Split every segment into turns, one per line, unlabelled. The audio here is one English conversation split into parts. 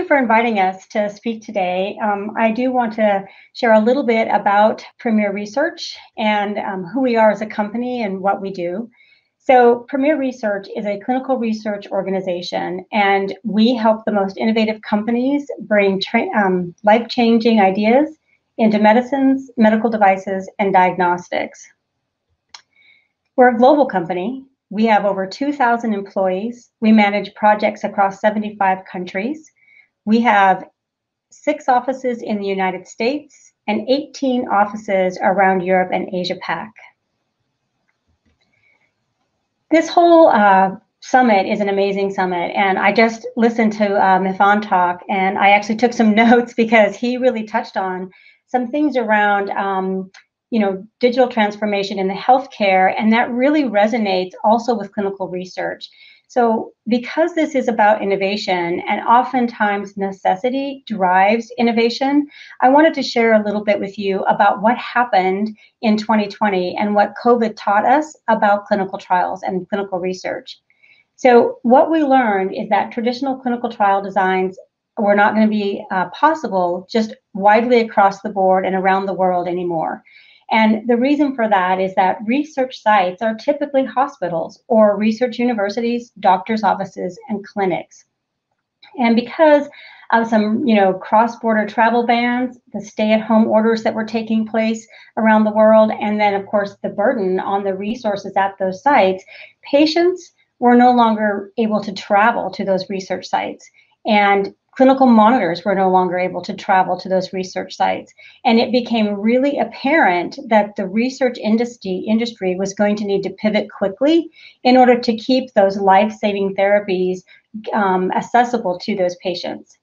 you for inviting us to speak today. Um, I do want to share a little bit about Premier Research and um, who we are as a company and what we do. So, Premier Research is a clinical research organization, and we help the most innovative companies bring tra- um, life changing ideas into medicines, medical devices, and diagnostics. We're a global company, we have over 2,000 employees. We manage projects across 75 countries. We have six offices in the United States and 18 offices around Europe and Asia Pac. This whole uh, summit is an amazing summit, and I just listened to uh, Mifan talk, and I actually took some notes because he really touched on some things around um, you know, digital transformation in the healthcare, and that really resonates also with clinical research. So, because this is about innovation and oftentimes necessity drives innovation, I wanted to share a little bit with you about what happened in 2020 and what COVID taught us about clinical trials and clinical research. So, what we learned is that traditional clinical trial designs were not going to be uh, possible just widely across the board and around the world anymore. And the reason for that is that research sites are typically hospitals or research universities, doctors' offices, and clinics. And because of some, you know, cross-border travel bans, the stay-at-home orders that were taking place around the world, and then of course the burden on the resources at those sites, patients were no longer able to travel to those research sites. And clinical monitors were no longer able to travel to those research sites. And it became really apparent that the research industry, industry was going to need to pivot quickly in order to keep those life saving therapies um, accessible to those patients.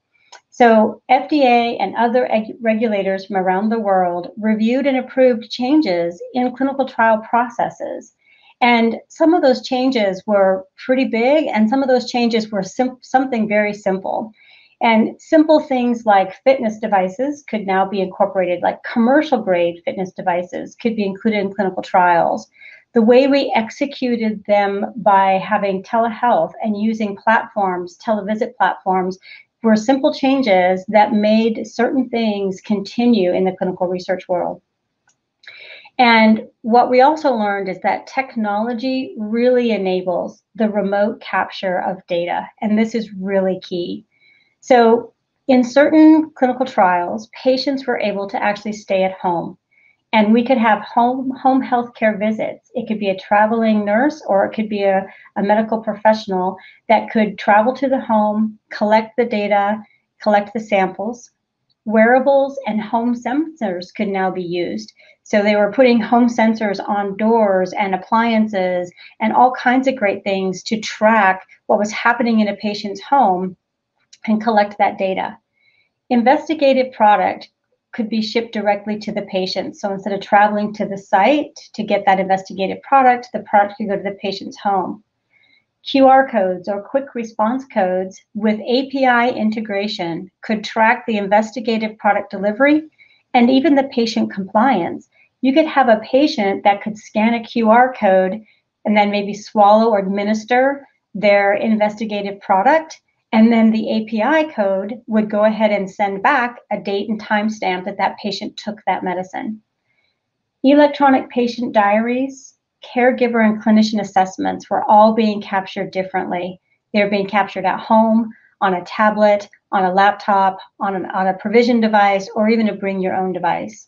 So, FDA and other eg- regulators from around the world reviewed and approved changes in clinical trial processes. And some of those changes were pretty big, and some of those changes were sim- something very simple. And simple things like fitness devices could now be incorporated, like commercial grade fitness devices could be included in clinical trials. The way we executed them by having telehealth and using platforms, televisit platforms, were simple changes that made certain things continue in the clinical research world. And what we also learned is that technology really enables the remote capture of data. And this is really key. So, in certain clinical trials, patients were able to actually stay at home. And we could have home home health care visits. It could be a traveling nurse or it could be a, a medical professional that could travel to the home, collect the data, collect the samples. Wearables and home sensors could now be used. So they were putting home sensors on doors and appliances and all kinds of great things to track what was happening in a patient's home and collect that data. Investigative product could be shipped directly to the patient. So instead of traveling to the site to get that investigative product, the product could go to the patient's home. QR codes or quick response codes with API integration could track the investigative product delivery and even the patient compliance. You could have a patient that could scan a QR code and then maybe swallow or administer their investigative product and then the API code would go ahead and send back a date and timestamp that that patient took that medicine. Electronic patient diaries, caregiver and clinician assessments were all being captured differently. They're being captured at home, on a tablet, on a laptop, on, an, on a provision device, or even a bring your own device.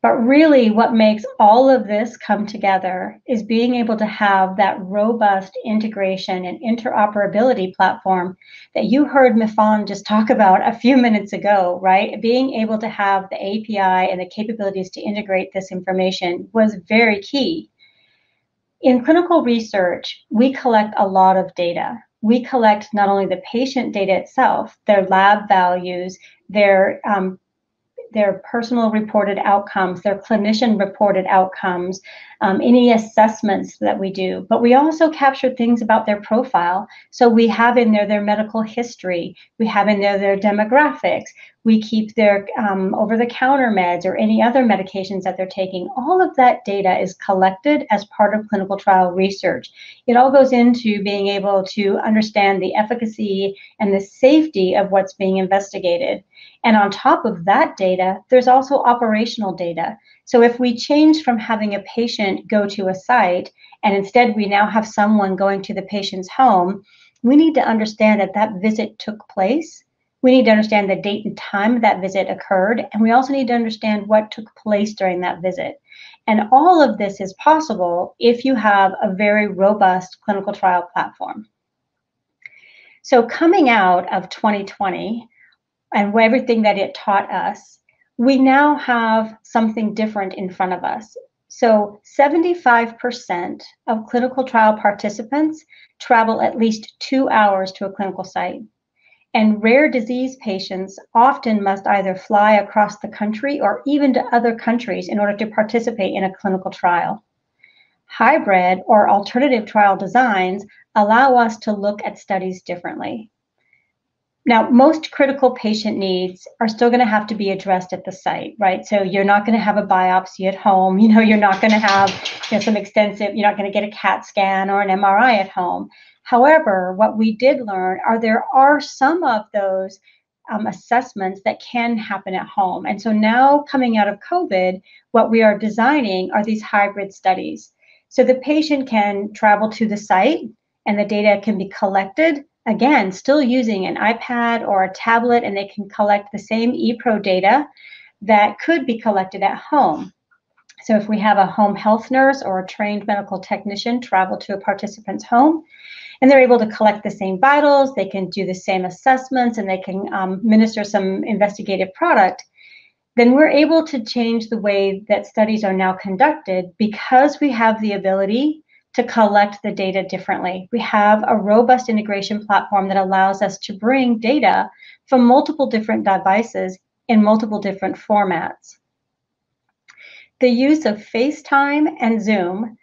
But really, what makes all of this come together is being able to have that robust integration and interoperability platform that you heard Mifan just talk about a few minutes ago, right? Being able to have the API and the capabilities to integrate this information was very key. In clinical research, we collect a lot of data. We collect not only the patient data itself, their lab values, their um, their personal reported outcomes, their clinician reported outcomes, um, any assessments that we do. But we also capture things about their profile. So we have in there their medical history, we have in there their demographics, we keep their um, over the counter meds or any other medications that they're taking. All of that data is collected as part of clinical trial research. It all goes into being able to understand the efficacy and the safety of what's being investigated. And on top of that data, there's also operational data. So if we change from having a patient go to a site and instead we now have someone going to the patient's home, we need to understand that that visit took place. We need to understand the date and time that visit occurred, and we also need to understand what took place during that visit. And all of this is possible if you have a very robust clinical trial platform. So, coming out of 2020 and everything that it taught us, we now have something different in front of us. So 75% of clinical trial participants travel at least two hours to a clinical site. And rare disease patients often must either fly across the country or even to other countries in order to participate in a clinical trial. Hybrid or alternative trial designs allow us to look at studies differently. Now, most critical patient needs are still going to have to be addressed at the site, right? So you're not going to have a biopsy at home. You know, you're not going to have you know, some extensive, you're not going to get a CAT scan or an MRI at home. However, what we did learn are there are some of those um, assessments that can happen at home. And so now coming out of COVID, what we are designing are these hybrid studies. So the patient can travel to the site and the data can be collected again, still using an iPad or a tablet, and they can collect the same ePro data that could be collected at home. So if we have a home health nurse or a trained medical technician travel to a participant's home, and they're able to collect the same vitals, they can do the same assessments, and they can um, minister some investigative product, then we're able to change the way that studies are now conducted because we have the ability to collect the data differently. We have a robust integration platform that allows us to bring data from multiple different devices in multiple different formats. The use of FaceTime and Zoom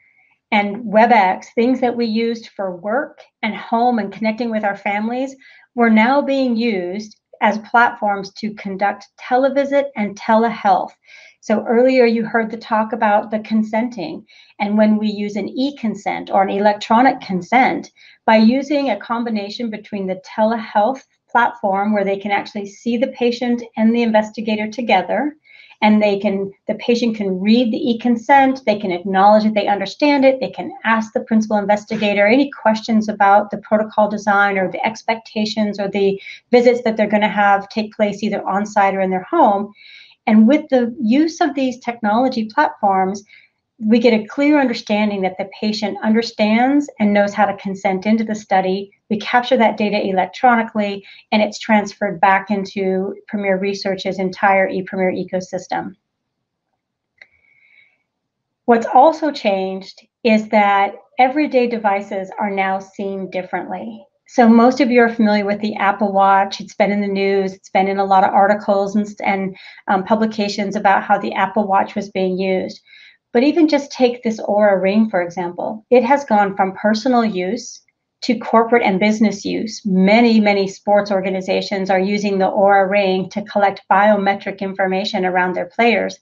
and WebEx, things that we used for work and home and connecting with our families, were now being used as platforms to conduct televisit and telehealth. So earlier you heard the talk about the consenting. And when we use an e-consent or an electronic consent, by using a combination between the telehealth platform where they can actually see the patient and the investigator together, and they can the patient can read the e-consent they can acknowledge that they understand it they can ask the principal investigator any questions about the protocol design or the expectations or the visits that they're going to have take place either on site or in their home. And with the use of these technology platforms, we get a clear understanding that the patient understands and knows how to consent into the study. We capture that data electronically and it's transferred back into Premier Research's entire ePremier ecosystem. What's also changed is that everyday devices are now seen differently. So most of you are familiar with the Apple Watch. It's been in the news. It's been in a lot of articles and, and um, publications about how the Apple Watch was being used. But even just take this Oura Ring, for example. It has gone from personal use to corporate and business use. Many, many sports organizations are using the Oura Ring to collect biometric information around their players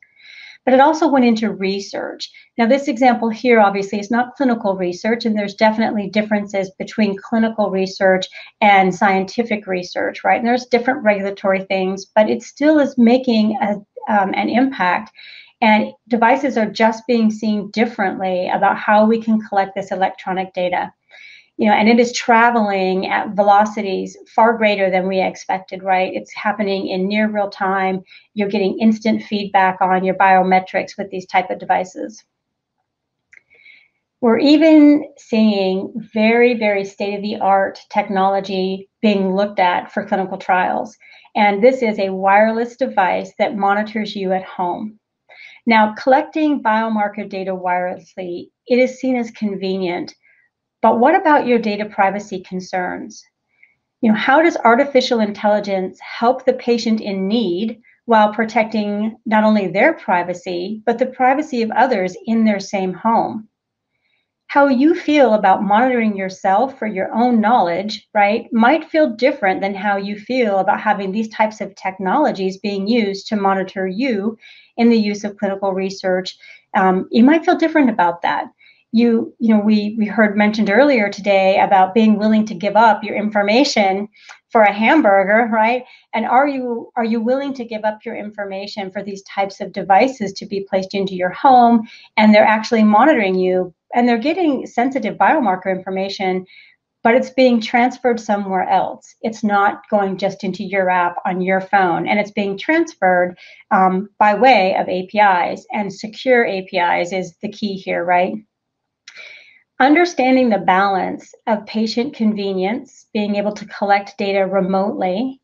but it also went into research. Now, this example here obviously is not clinical research, and there's definitely differences between clinical research and scientific research, right? And there's different regulatory things, but it still is making a, um, an impact. And devices are just being seen differently about how we can collect this electronic data you know, and it is traveling at velocities far greater than we expected, right? It's happening in near real time. You're getting instant feedback on your biometrics with these type of devices. We're even seeing very, very state-of-the-art technology being looked at for clinical trials. And this is a wireless device that monitors you at home. Now, collecting biomarker data wirelessly, it is seen as convenient but what about your data privacy concerns? You know, how does artificial intelligence help the patient in need while protecting not only their privacy, but the privacy of others in their same home? how you feel about monitoring yourself for your own knowledge, right, might feel different than how you feel about having these types of technologies being used to monitor you in the use of clinical research. Um, you might feel different about that. You, you know, we we heard mentioned earlier today about being willing to give up your information for a hamburger, right? And are you are you willing to give up your information for these types of devices to be placed into your home and they're actually monitoring you and they're getting sensitive biomarker information, but it's being transferred somewhere else. It's not going just into your app on your phone, and it's being transferred um, by way of APIs. And secure APIs is the key here, right? Understanding the balance of patient convenience, being able to collect data remotely,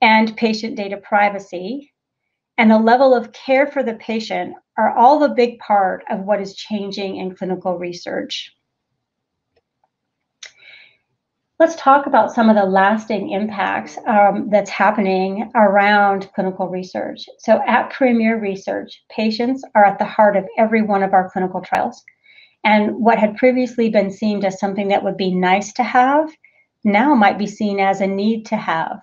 and patient data privacy, and the level of care for the patient are all a big part of what is changing in clinical research. Let's talk about some of the lasting impacts um, that's happening around clinical research. So at Premier Research, patients are at the heart of every one of our clinical trials. And what had previously been seen as something that would be nice to have now might be seen as a need to have.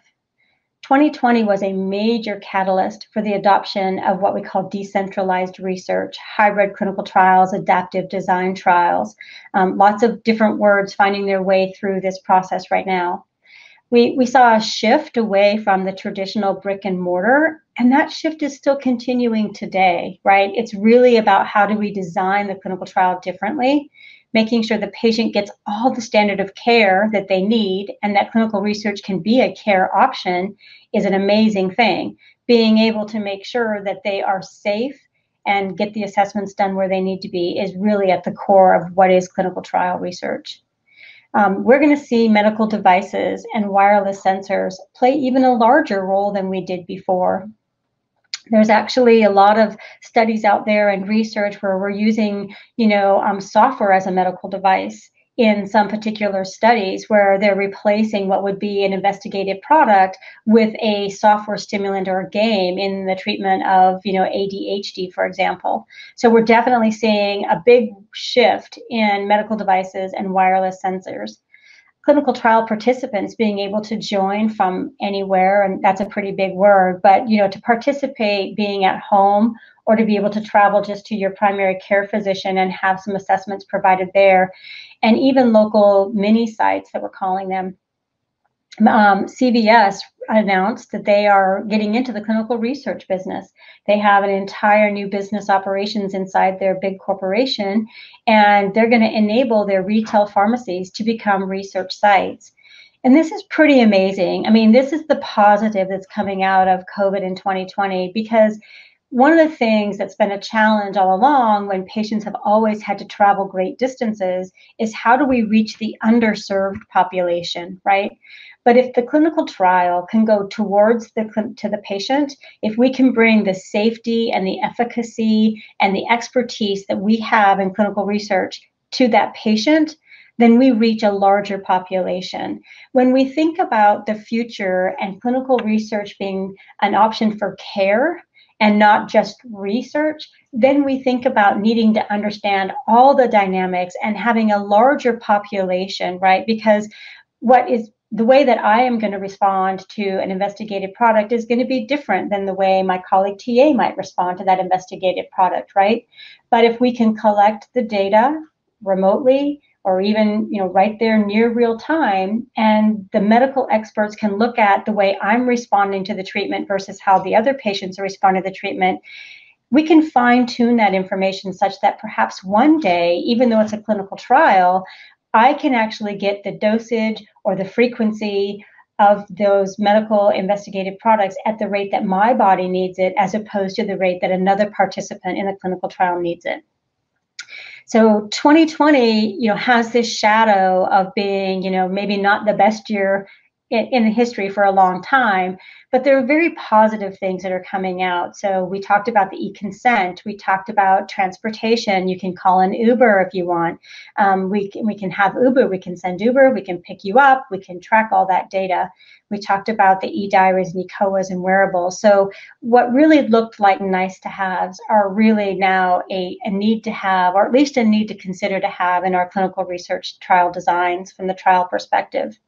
2020 was a major catalyst for the adoption of what we call decentralized research, hybrid clinical trials, adaptive design trials. Um, lots of different words finding their way through this process right now. We, we saw a shift away from the traditional brick and mortar, and that shift is still continuing today, right? It's really about how do we design the clinical trial differently making sure the patient gets all the standard of care that they need and that clinical research can be a care option is an amazing thing. Being able to make sure that they are safe and get the assessments done where they need to be is really at the core of what is clinical trial research. Um, we're going to see medical devices and wireless sensors play even a larger role than we did before there's actually a lot of studies out there and research where we're using, you know, um, software as a medical device in some particular studies where they're replacing what would be an investigative product with a software stimulant or a game in the treatment of you know ADHD for example. So we're definitely seeing a big shift in medical devices and wireless sensors clinical trial participants being able to join from anywhere and that's a pretty big word but you know to participate being at home or to be able to travel just to your primary care physician and have some assessments provided there. And even local mini sites that we're calling them um, CVS announced that they are getting into the clinical research business. They have an entire new business operations inside their big corporation, and they're going to enable their retail pharmacies to become research sites. And this is pretty amazing. I mean, this is the positive that's coming out of COVID in 2020 because one of the things that's been a challenge all along when patients have always had to travel great distances is how do we reach the underserved population, right? But if the clinical trial can go towards the to the patient, if we can bring the safety and the efficacy and the expertise that we have in clinical research to that patient, then we reach a larger population. When we think about the future and clinical research being an option for care and not just research, then we think about needing to understand all the dynamics and having a larger population, right? Because what is the way that I am going to respond to an investigative product is going to be different than the way my colleague TA might respond to that investigative product, right? But if we can collect the data remotely or even you know right there near real time and the medical experts can look at the way I'm responding to the treatment versus how the other patients are responding to the treatment we can fine tune that information such that perhaps one day, even though it's a clinical trial, I can actually get the dosage or the frequency of those medical investigative products at the rate that my body needs it, as opposed to the rate that another participant in a clinical trial needs it. So 2020, you know, has this shadow of being, you know, maybe not the best year in, the history for a long time, but there are very positive things that are coming out. So we talked about the e-consent. We talked about transportation. You can call an Uber if you want. Um, we can, we can have Uber. We can send Uber. We can pick you up. We can track all that data. We talked about the e-diaries and e-COAs and wearables. So what really looked like nice to haves are really now a, a need to have, or at least a need to consider to have in our clinical research trial designs from the trial perspective.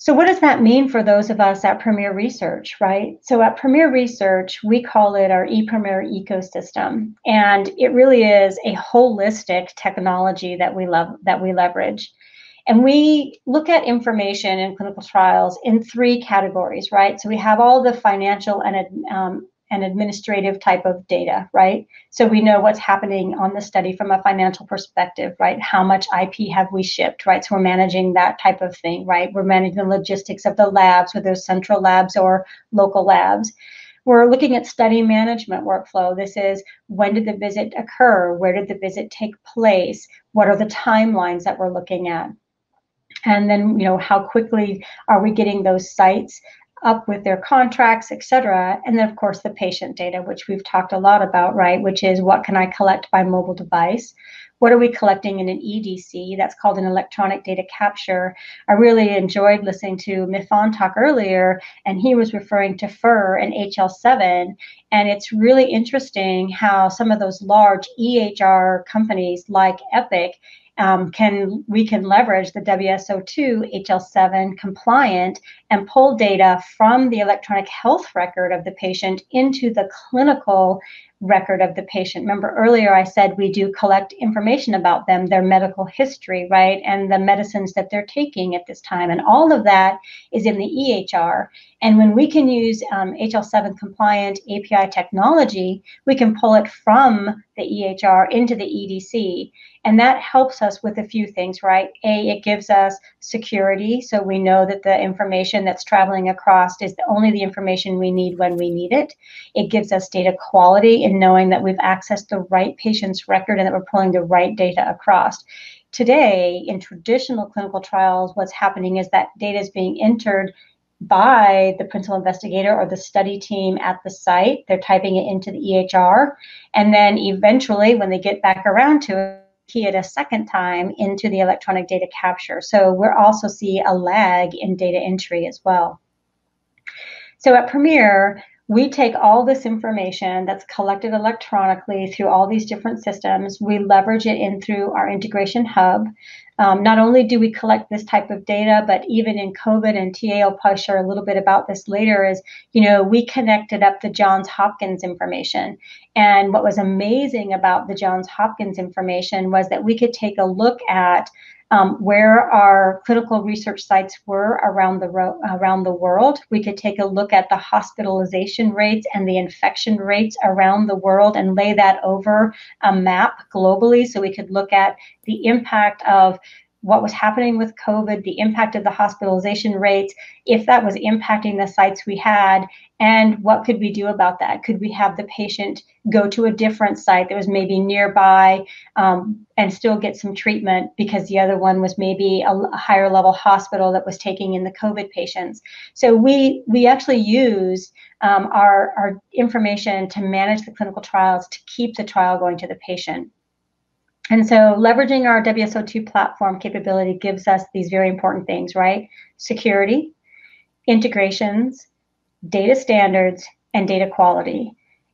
So what does that mean for those of us at Premier Research, right? So at Premier Research, we call it our ePremier ecosystem, and it really is a holistic technology that we love that we leverage. And we look at information in clinical trials in three categories, right? So we have all the financial and um, and administrative type of data, right? So we know what's happening on the study from a financial perspective, right? How much IP have we shipped, right? So we're managing that type of thing, right? We're managing the logistics of the labs, whether it's central labs or local labs. We're looking at study management workflow. This is when did the visit occur? Where did the visit take place? What are the timelines that we're looking at? And then, you know, how quickly are we getting those sites up with their contracts, et cetera. And then, of course, the patient data, which we've talked a lot about, right? Which is what can I collect by mobile device? What are we collecting in an EDC? That's called an electronic data capture. I really enjoyed listening to Mifan talk earlier, and he was referring to FHIR and HL7. And it's really interesting how some of those large EHR companies like Epic um, can we can leverage the WSO2 HL7 compliant and pull data from the electronic health record of the patient into the clinical record of the patient. Remember earlier I said we do collect information about them, their medical history, right, and the medicines that they're taking at this time. And all of that is in the EHR. And when we can use um, HL7 compliant API technology, we can pull it from the EHR into the EDC. And that helps us with a few things, right? A, it gives us security. So we know that the information that's traveling across is the, only the information we need when we need it. It gives us data quality in knowing that we've accessed the right patient's record and that we're pulling the right data across. Today, in traditional clinical trials, what's happening is that data is being entered by the principal investigator or the study team at the site. They're typing it into the EHR. And then eventually, when they get back around to it, key it a second time into the electronic data capture. So we're also see a lag in data entry as well. So at Premier, we take all this information that's collected electronically through all these different systems, we leverage it in through our integration hub. Um, not only do we collect this type of data, but even in COVID, and TA will probably share a little bit about this later, is, you know, we connected up the Johns Hopkins information. And what was amazing about the Johns Hopkins information was that we could take a look at um, where our clinical research sites were around the ro- around the world. We could take a look at the hospitalization rates and the infection rates around the world and lay that over a map globally, so we could look at the impact of what was happening with COVID, the impact of the hospitalization rates, if that was impacting the sites we had, and what could we do about that? Could we have the patient go to a different site that was maybe nearby um, and still get some treatment because the other one was maybe a, higher level hospital that was taking in the COVID patients? So we we actually use um, our our information to manage the clinical trials to keep the trial going to the patient. And so leveraging our WSO2 platform capability gives us these very important things, right? Security, integrations, data standards, and data quality.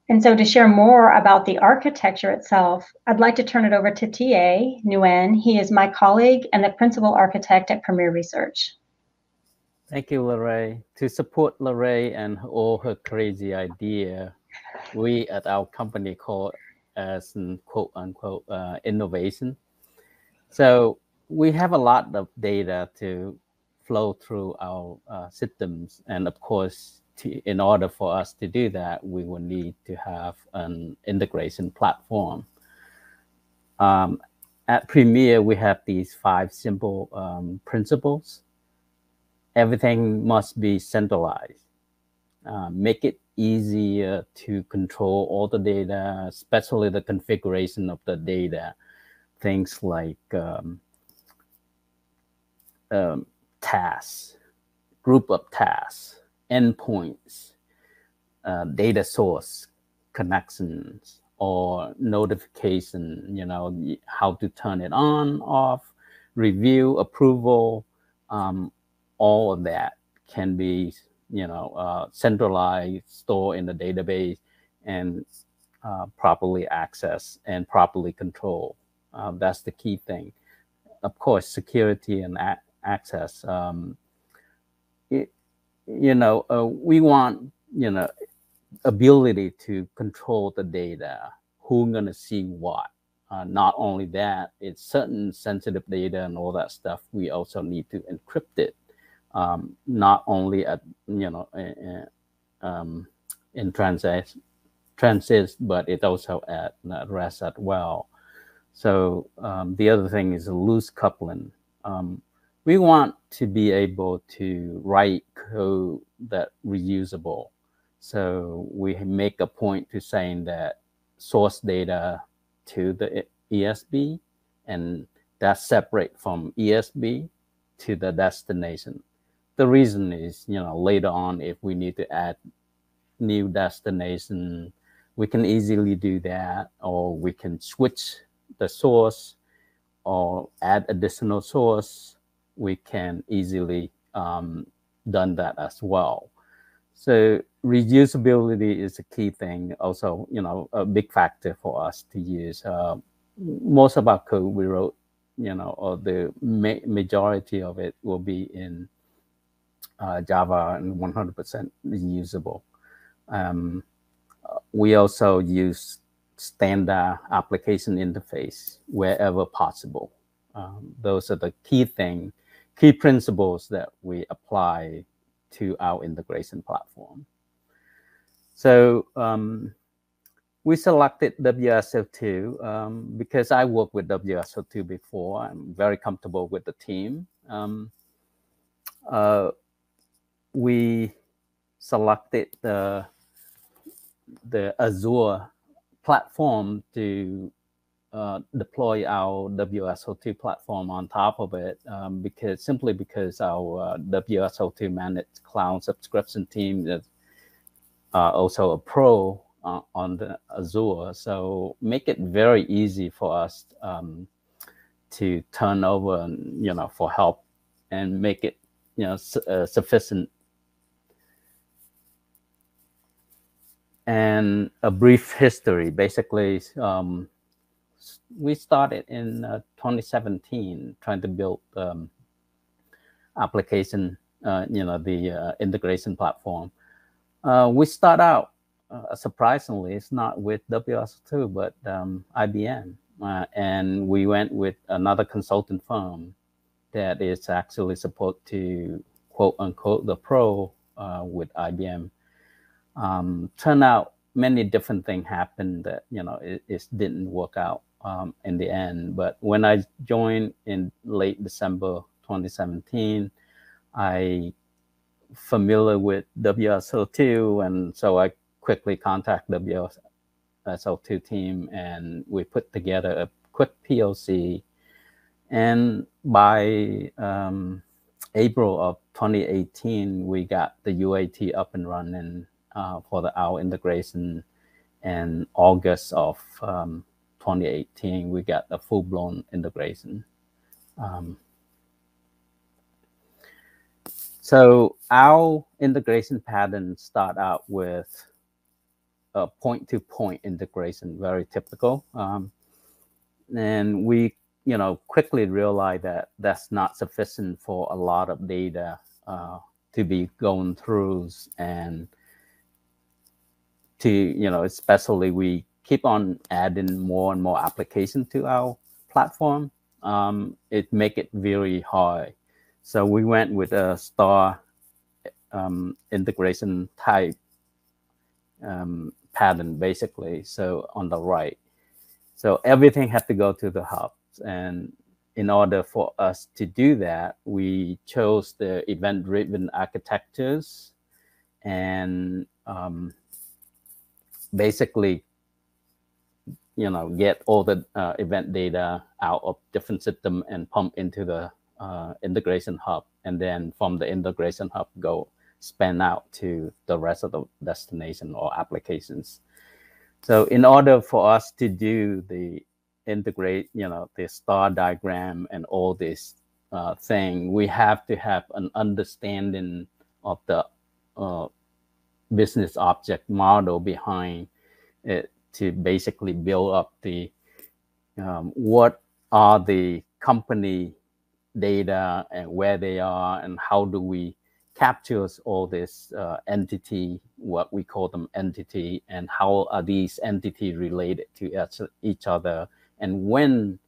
And so to share more about the architecture itself, I'd like to turn it over to TA Nguyen. He is my colleague and the principal architect at Premier Research.
Thank you, LaRae. To support LaRae and all her crazy idea, we at our company called as quote unquote uh, innovation. So we have a lot of data to flow through our uh, systems, and of course, to, in order for us to do that, we will need to have an integration platform. Um, at Premier, we have these five simple um, principles. Everything must be centralized. Uh, make it easier to control all the data, especially the configuration of the data. Things like um, um, tasks, group of tasks, endpoints, uh, data source connections, or notification, you know, how to turn it on, off, review, approval, um, all of that can be, you know, uh, centralized, store in the database, and uh, properly access and properly control. Uh, that's the key thing. Of course, security and access. Um, it, you know, uh, we want, you know, ability to control the data, who's going to see what. Uh, not only that, it's certain sensitive data and all that stuff. We also need to encrypt it, um, not only at you know um, in transit, transit, but it also at, rest as well. So um, the other thing is loose coupling. Um, we want to be able to write code that reusable so we make a point to saying that source data to the ESB and that's separate from ESB to the destination. The reason is, you know, later on, if we need to add new destination, we can easily do that, or we can switch the source or add additional source. We can easily um, done that as well. So reusability is a key thing. Also, you know, a big factor for us to use. Uh, most of our code we wrote, you know, or the ma- majority of it will be in uh, Java and 100% reusable. Um, we also use standard application interface wherever possible. Um, those are the key thing, key principles that we apply to our integration platform. So um, we selected WSO2 um, because I worked with WSO2 before. I'm very comfortable with the team. Um, uh, we selected the the Azure platform to uh, deploy our WSO2 platform on top of it um, because simply because our uh, WSO2 managed cloud subscription team is uh, also a pro uh, on the Azure. So make it very easy for us um, to turn over, you know, for help and make it, you know, su- uh, sufficient. And a brief history, basically, um, we started in uh, 2017 trying to build um, application, uh, you know, the uh, integration platform. Uh, we start out uh, surprisingly, it's not with WS2, but um, IBM, uh, and we went with another consultant firm that is actually supposed to quote unquote the pro with IBM. Um, turn out many different things happened that you know it, it didn't work out um, in the end. But when I joined in late December 2017, I familiar with WSO2, and so I quickly contact WSO2 team, and we put together a quick POC. And by um, April of 2018, we got the UAT up and running uh, for the our integration. And August of um, 2018, we got a full blown integration. Um, so our integration pattern start out with a point-to-point integration, very typical. Um, and we, you know, quickly realized that that's not sufficient for a lot of data uh, to be going through and to, you know, especially we keep on adding more and more application to our platform. Um, it make it very hard so we went with a star um, integration type um, pattern, basically. So on the right, so everything had to go to the hubs, and in order for us to do that, we chose the event-driven architectures, and um, basically, you know, get all the uh, event data out of different system and pump into the uh, integration hub and then from the integration hub go span out to the rest of the destination or applications. So in order for us to do the integrate, you know, the star diagram and all this uh, thing, we have to have an understanding of the uh, business object model behind it to basically build up the um, what are the company data and where they are and how do we capture all this uh, entity what we call them entity and how are these entities related to each other? And when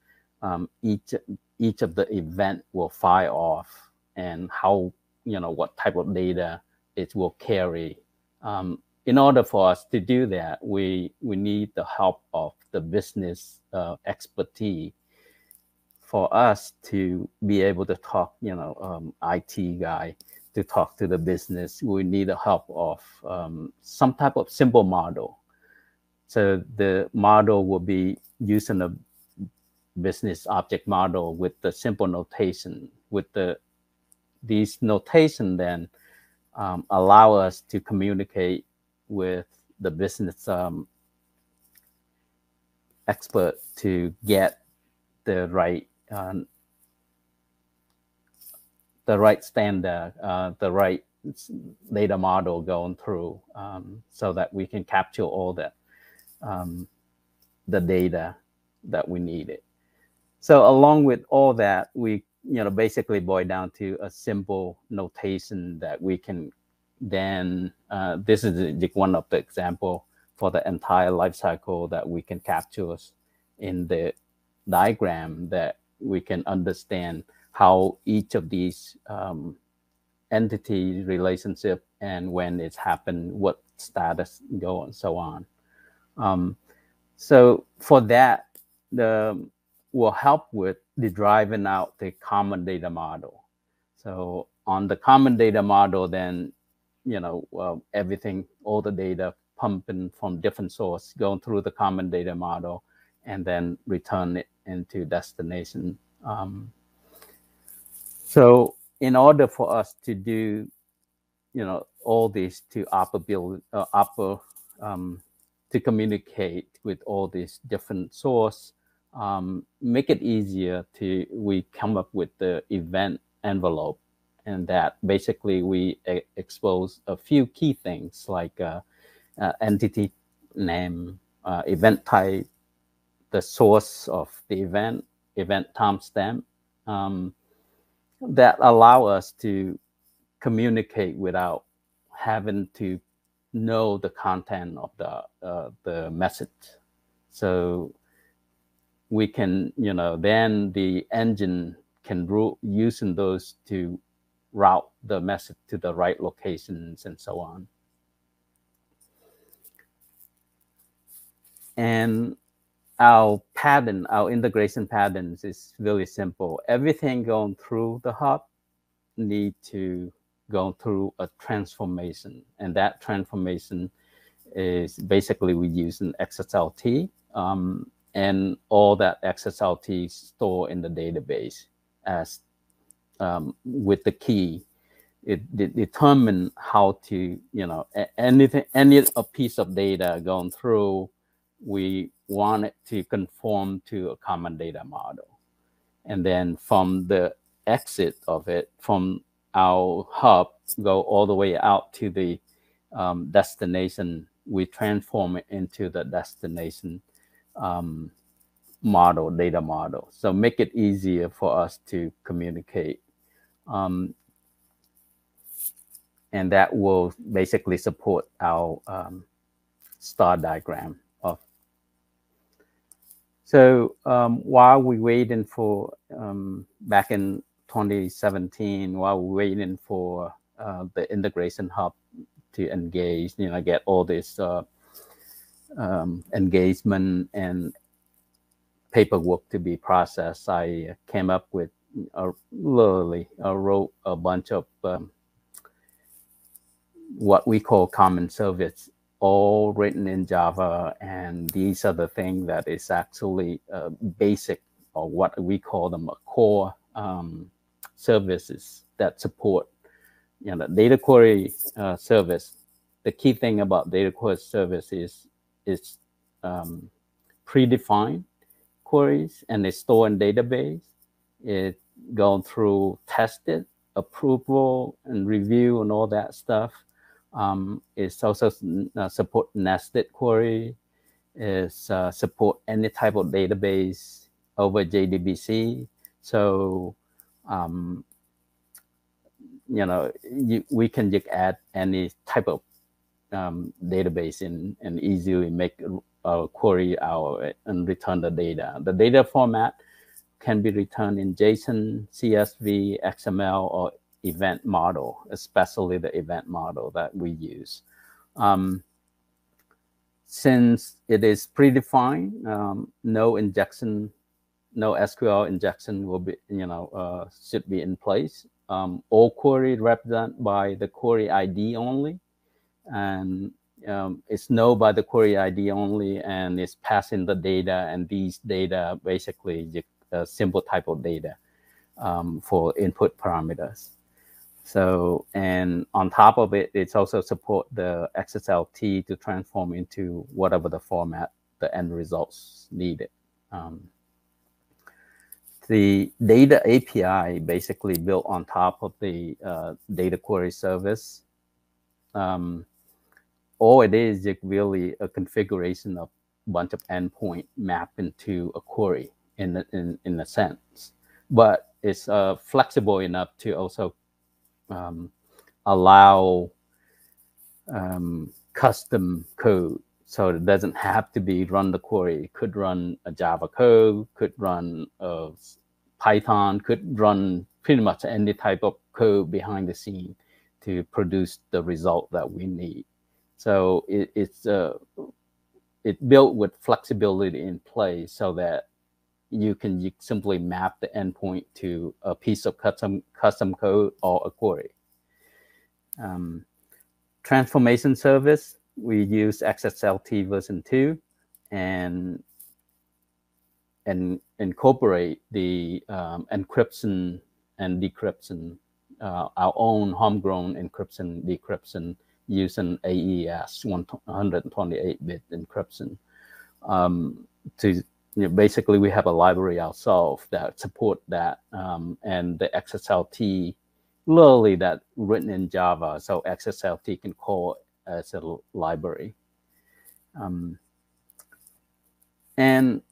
um, each each of the event will fire off and how you know what type of data it will carry um, in order for us to do that we we need the help of the business uh, expertise for us to be able to talk, you know, um, IT guy to talk to the business, we need the help of um, some type of simple model. So the model will be using a business object model with the simple notation. With the these notation then um, allow us to communicate with the business um, expert to get the right um, the right standard, uh, the right data model going through um, so that we can capture all that um, the data that we needed. So along with all that, we you know basically boil down to a simple notation that we can then uh, this is one of the example for the entire life cycle that we can capture in the diagram that we can understand how each of these um, entity relationship and when it's happened, what status go and so on. Um, so for that, the will help with the driving out the common data model. So on the common data model, then you know uh, everything, all the data pumping from different source, going through the common data model, and then return it into destination. Um, so in order for us to do, you know, all these to upper build, uh, upper, um, to communicate with all these different source, um, make it easier to, we come up with the event envelope and that basically we expose a few key things like uh, uh, entity name, uh, event type, the source of the event, event timestamp um, that allow us to communicate without having to know the content of the uh, the message. So we can, you know, then the engine can use using those to route the message to the right locations and so on. And our pattern, our integration patterns is really simple. Everything going through the hub need to go through a transformation. And that transformation is basically we use an XSLT um, and all that XSLT store in the database as um, with the key. It, it determine how to, you know, anything, any a piece of data going through, we want it to conform to a common data model. And then from the exit of it, from our hub, go all the way out to the um, destination, we transform it into the destination um, model, data model. So make it easier for us to communicate. Um, and that will basically support our um, star diagram Of so um, while we waiting for um, back in 2017, while we waiting for uh, the integration hub to engage, you know, get all this uh, um, engagement and paperwork to be processed, I came up with a, literally I wrote a bunch of um, what we call common service all written in Java, and these are the things that is actually uh, basic or what we call them core um, services that support you know data query uh, service. The key thing about data query service is is um, predefined queries and they store in database. It gone through tested approval and review and all that stuff. Um, it's also uh, support nested query. Is uh, support any type of database over JDBC. So, um, you know, you, we can just add any type of um, database in and easily make a query out and return the data. The data format can be returned in JSON, CSV, XML, or event model, especially the event model that we use. Um, since it is predefined, um, no injection, no SQL injection will be, you know, uh, should be in place. Um, all query represented by the query ID only, and um, it's known by the query ID only, and it's passing the data, and these data basically a simple type of data um, for input parameters. So, and on top of it, it's also support the XSLT to transform into whatever the format the end results needed. Um, the data API basically built on top of the uh, data query service. Um, all it is really a configuration of a bunch of endpoint mapped into a query in, in, in a sense, but it's uh, flexible enough to also um, allow um, custom code. So it doesn't have to be run the query. It could run a Java code, could run a Python, could run pretty much any type of code behind the scene to produce the result that we need. So it, it's uh, it built with flexibility in place so that you can you simply map the endpoint to a piece of custom custom code or a query. Um, transformation service, we use XSLT version 2 and and incorporate the um, encryption and decryption, uh, our own homegrown encryption decryption using AES 128-bit encryption um, to you know, basically we have a library ourselves that support that um, and the XSLT literally that written in Java. So XSLT can call as a library. Um, and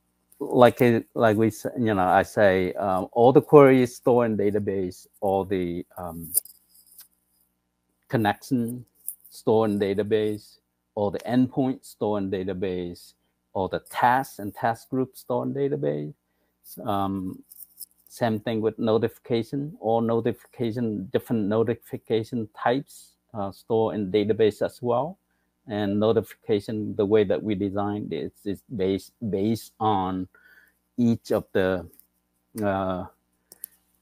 like like we you know I say um, all the queries stored in database, all the um, connection stored in database, all the endpoints stored in database, all the tasks and task groups stored in database. Um, same thing with notification, all notification, different notification types uh, stored in database as well. And notification, the way that we designed it is based based on each of the uh,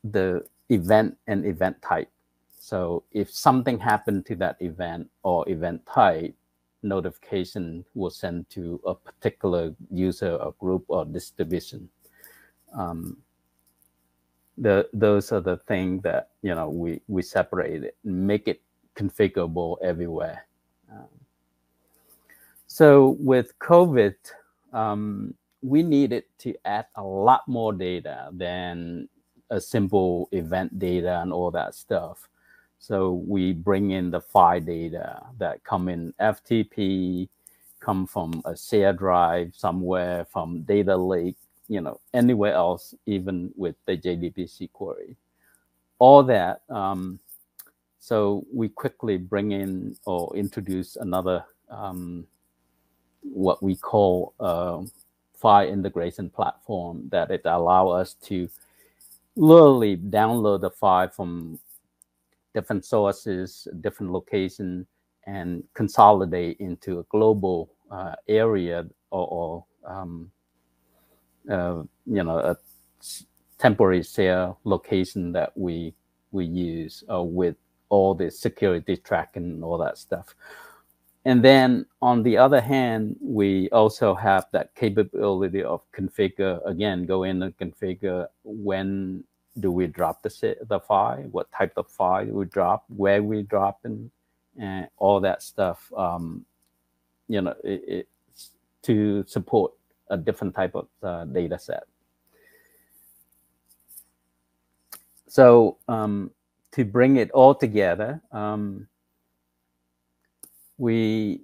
the event and event type. So if something happened to that event or event type, notification will send to a particular user or group or distribution. Um, the those are the things that you know we we separate it, make it configurable everywhere. Um, so with COVID, um, we needed to add a lot more data than a simple event data and all that stuff. So we bring in the file data that come in FTP, come from a share drive somewhere, from data lake, you know, anywhere else, even with the JDBC query. All that. Um, so we quickly bring in or introduce another um, what we call a file integration platform that it allow us to literally download the file from different sources, different location, and consolidate into a global uh, area or, or um, uh, you know a temporary share location that we we use uh, with all the security tracking and all that stuff. And then on the other hand, we also have that capability of configure, again, go in and configure when do we drop the the file? What type of file we drop? Where we drop and and all that stuff. Um, you know, it, to support a different type of uh, data set. So um, to bring it all together, um, we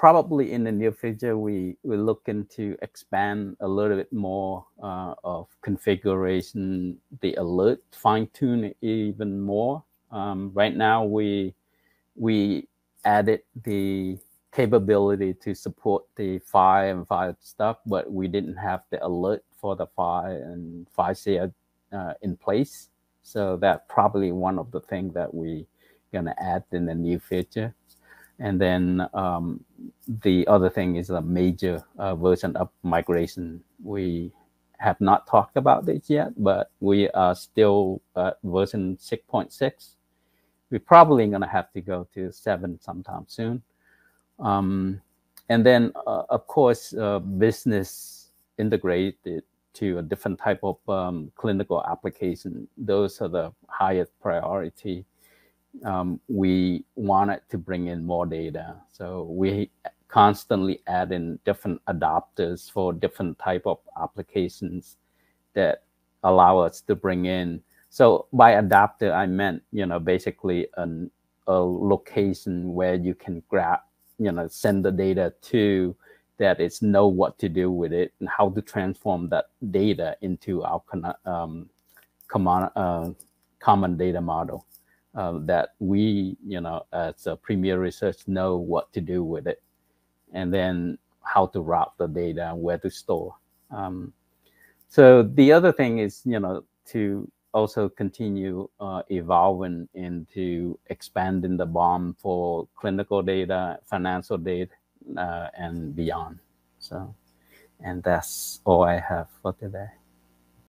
probably in the near future we will look into expand a little bit more uh, of configuration, the alert, fine tune even more. Um, right now we we added the capability to support the file and file stuff, but we didn't have the alert for the file and file share uh, in place. So that's probably one of the things that we're gonna add in the near feature. And then um, the other thing is a major uh, version of migration. We have not talked about this yet, but we are still at version 6.6. We're probably gonna have to go to seven sometime soon. Um, and then, uh, of course, uh, business integrated to a different type of um, clinical application. Those are the highest priority. Um, we wanted to bring in more data. So we constantly add in different adapters for different type of applications that allow us to bring in. So by adapter, I meant, you know, basically an, a location where you can grab you know send the data to that it's know what to do with it and how to transform that data into our um, common, uh, common data model uh, that we, you know, as a premier research know what to do with it and then how to route the data and where to store. Um, so the other thing is, you know, to also continue uh, evolving into expanding the bomb for clinical data, financial data, uh, and beyond. So, and that's all I have for today.